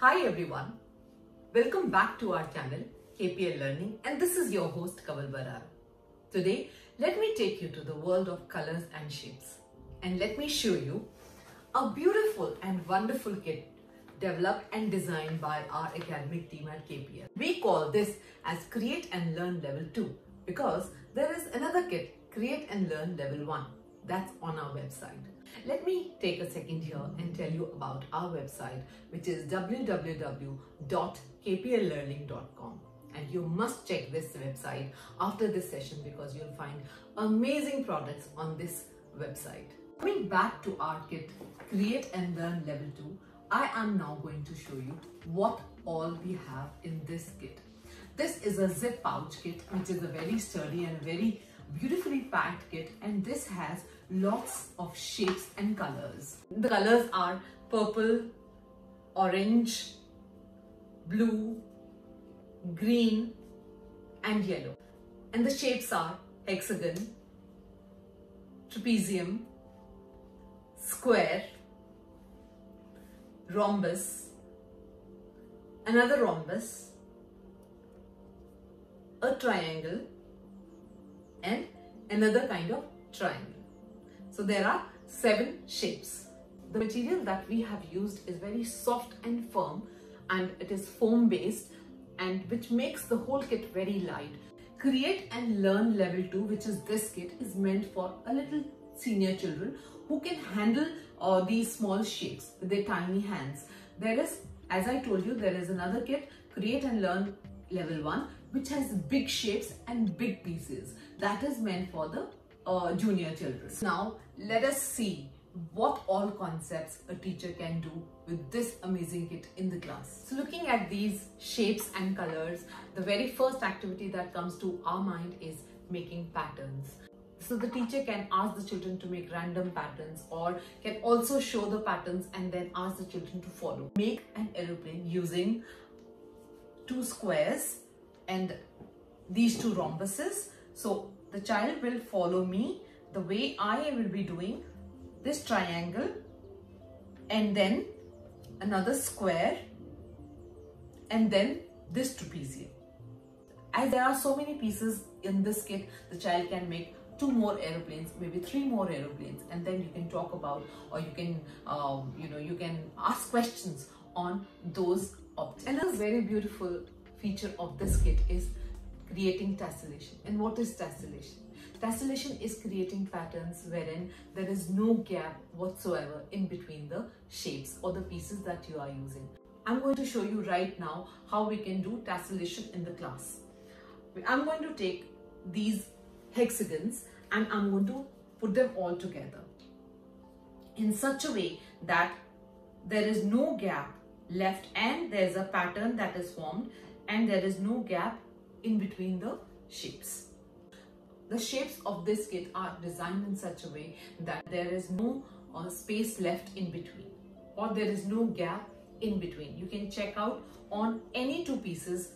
Hi everyone, welcome back to our channel KPL Learning and this is your host Kaval Barar. Today, let me take you to the world of colors and shapes and let me show you a beautiful and wonderful kit developed and designed by our academic team at KPL. We call this as Create and Learn Level 2 because there is another kit, Create and Learn Level 1 that's on our website. Let me take a second here and tell you about our website, which is www.kpllearning.com. And you must check this website after this session because you'll find amazing products on this website. Coming back to our kit, Create and Learn Level 2, I am now going to show you what all we have in this kit. This is a zip pouch kit, which is a very sturdy and very beautifully packed kit and this has lots of shapes and colors. The colors are purple, orange, blue, green and yellow. And the shapes are hexagon, trapezium, square, rhombus, another rhombus, a triangle and another kind of triangle. So there are seven shapes. The material that we have used is very soft and firm and it is foam based and which makes the whole kit very light. Create and Learn Level 2 which is this kit is meant for a little senior children who can handle uh, these small shapes with their tiny hands. There is, as I told you, there is another kit, Create and Learn Level 1 which has big shapes and big pieces. That is meant for the uh, junior children. Now, let us see what all concepts a teacher can do with this amazing kit in the class. So looking at these shapes and colors, the very first activity that comes to our mind is making patterns. So the teacher can ask the children to make random patterns or can also show the patterns and then ask the children to follow. Make an aeroplane using two squares and these two rhombuses. So the child will follow me the way I will be doing this triangle and then another square and then this trapezium. As there are so many pieces in this kit, the child can make two more aeroplanes, maybe three more aeroplanes, and then you can talk about or you can, um, you know, you can ask questions on those objects. Another very beautiful feature of this kit is creating tessellation. And what is tessellation? Tessellation is creating patterns wherein there is no gap whatsoever in between the shapes or the pieces that you are using. I'm going to show you right now how we can do tessellation in the class. I'm going to take these hexagons and I'm going to put them all together in such a way that there is no gap left and there's a pattern that is formed and there is no gap in between the shapes. The shapes of this kit are designed in such a way that there is no uh, space left in between or there is no gap in between. You can check out on any two pieces.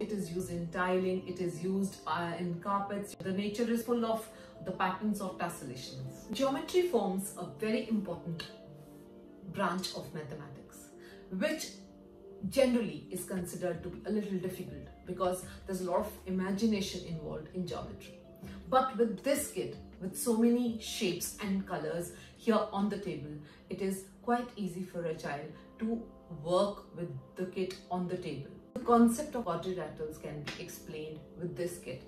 It is used in tiling, it is used uh, in carpets. The nature is full of the patterns of tessellations. Geometry forms a very important branch of mathematics, which generally is considered to be a little difficult because there's a lot of imagination involved in geometry. But with this kit, with so many shapes and colors here on the table, it is quite easy for a child to work with the kit on the table. The concept of quadrilaterals can be explained with this kit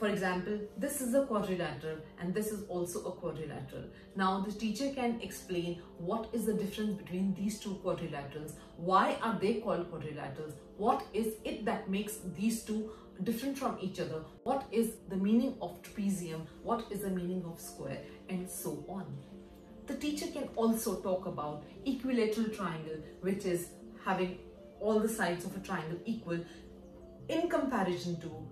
for example, this is a quadrilateral and this is also a quadrilateral. Now the teacher can explain what is the difference between these two quadrilaterals, why are they called quadrilaterals, what is it that makes these two different from each other, what is the meaning of trapezium, what is the meaning of square? And so on. The teacher can also talk about equilateral triangle which is having all the sides of a triangle equal in comparison to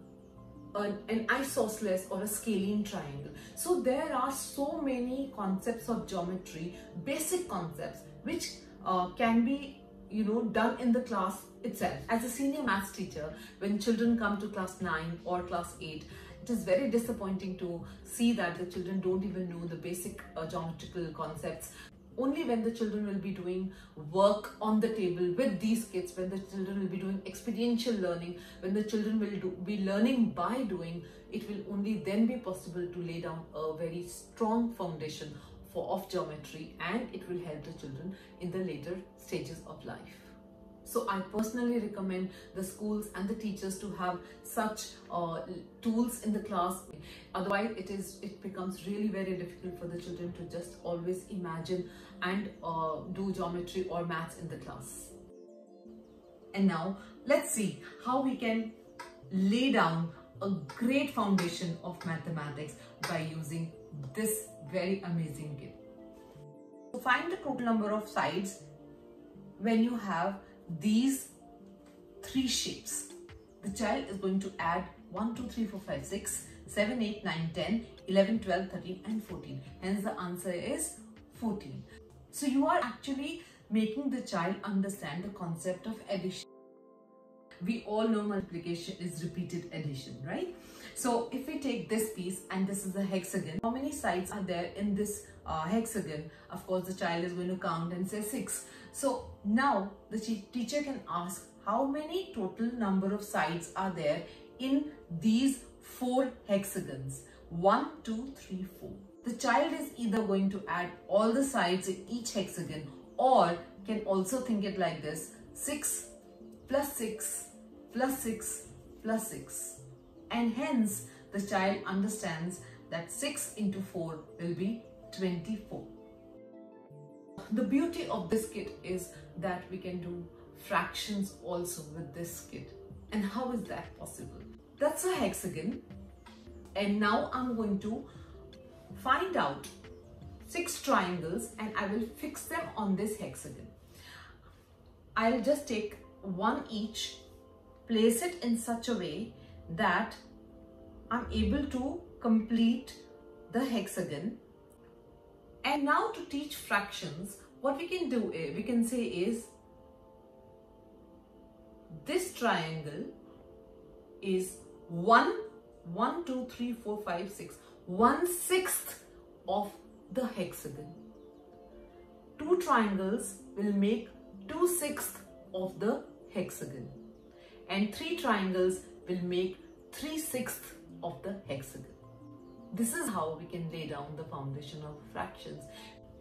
an, an isosceles or a scalene triangle. So there are so many concepts of geometry, basic concepts, which uh, can be you know done in the class itself. As a senior maths teacher, when children come to class 9 or class 8, it is very disappointing to see that the children don't even know the basic uh, geometrical concepts only when the children will be doing work on the table with these kids, when the children will be doing experiential learning, when the children will do, be learning by doing, it will only then be possible to lay down a very strong foundation for of geometry and it will help the children in the later stages of life. So I personally recommend the schools and the teachers to have such uh, tools in the class. Otherwise, it is it becomes really very difficult for the children to just always imagine and uh, do geometry or maths in the class. And now let's see how we can lay down a great foundation of mathematics by using this very amazing kit. So find the total number of sides when you have these three shapes. The child is going to add 1, 2, 3, 4, 5, 6, 7, 8, 9, 10, 11, 12, 13 and 14. Hence the answer is 14. So you are actually making the child understand the concept of addition. We all know multiplication is repeated addition, right? So if we take this piece and this is a hexagon, how many sides are there in this uh, hexagon? Of course, the child is going to count and say 6. So now the teacher can ask how many total number of sides are there in these four hexagons. 1, 2, 3, 4. The child is either going to add all the sides in each hexagon or can also think it like this 6 plus 6 plus 6 plus 6 and hence the child understands that 6 into 4 will be 24. The beauty of this kit is that we can do fractions also with this kit. And how is that possible? That's a hexagon. And now I'm going to find out six triangles and I will fix them on this hexagon. I'll just take one each, place it in such a way that I'm able to complete the hexagon and now to teach fractions, what we can do, is, we can say is this triangle is 1, 1, 2, 3, 4, 5, 6, 1 sixth of the hexagon. Two triangles will make 2 sixths of the hexagon and three triangles will make 3 sixths of the hexagon. This is how we can lay down the foundation of fractions.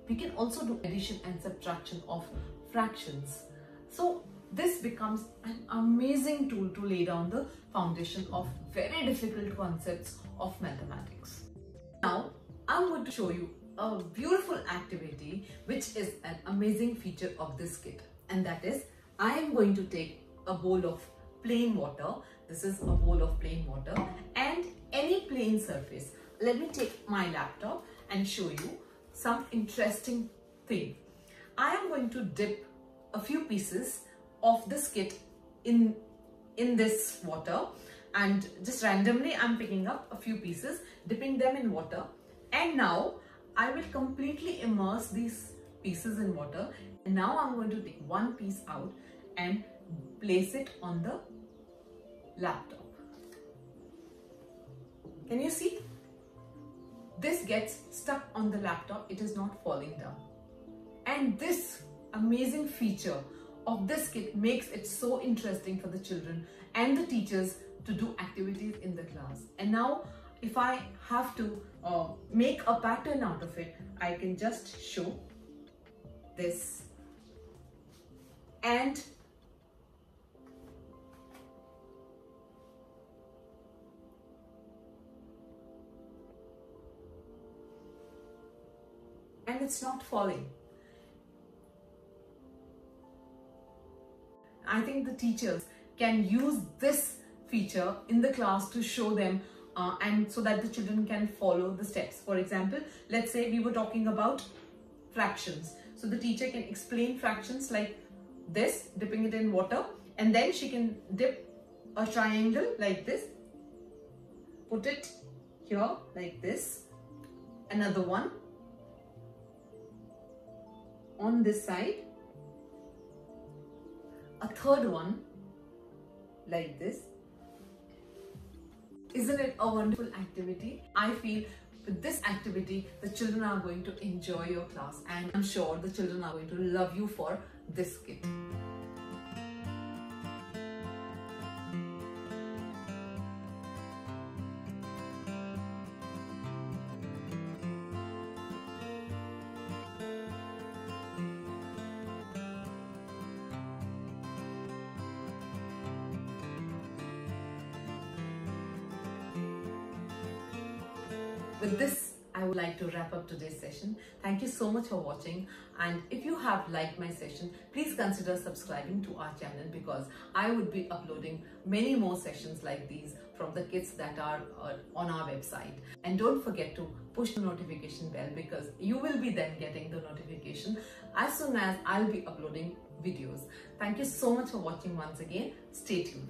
We can also do addition and subtraction of fractions. So this becomes an amazing tool to lay down the foundation of very difficult concepts of mathematics. Now I'm going to show you a beautiful activity which is an amazing feature of this kit and that is I am going to take a bowl of plain water. This is a bowl of plain water. And any plain surface. Let me take my laptop and show you some interesting thing. I am going to dip a few pieces of this kit in, in this water. And just randomly I'm picking up a few pieces, dipping them in water. And now I will completely immerse these pieces in water. And now I'm going to take one piece out and place it on the laptop. Can you see? this gets stuck on the laptop, it is not falling down. And this amazing feature of this kit makes it so interesting for the children and the teachers to do activities in the class. And now if I have to uh, make a pattern out of it, I can just show this and and it's not falling. I think the teachers can use this feature in the class to show them uh, and so that the children can follow the steps. For example, let's say we were talking about fractions. So the teacher can explain fractions like this, dipping it in water and then she can dip a triangle like this, put it here like this, another one on this side a third one like this isn't it a wonderful activity i feel with this activity, the children are going to enjoy your class and I'm sure the children are going to love you for this kit. With this, I would like to wrap up today's session. Thank you so much for watching. And if you have liked my session, please consider subscribing to our channel because I would be uploading many more sessions like these from the kits that are uh, on our website. And don't forget to push the notification bell because you will be then getting the notification as soon as I'll be uploading videos. Thank you so much for watching once again. Stay tuned.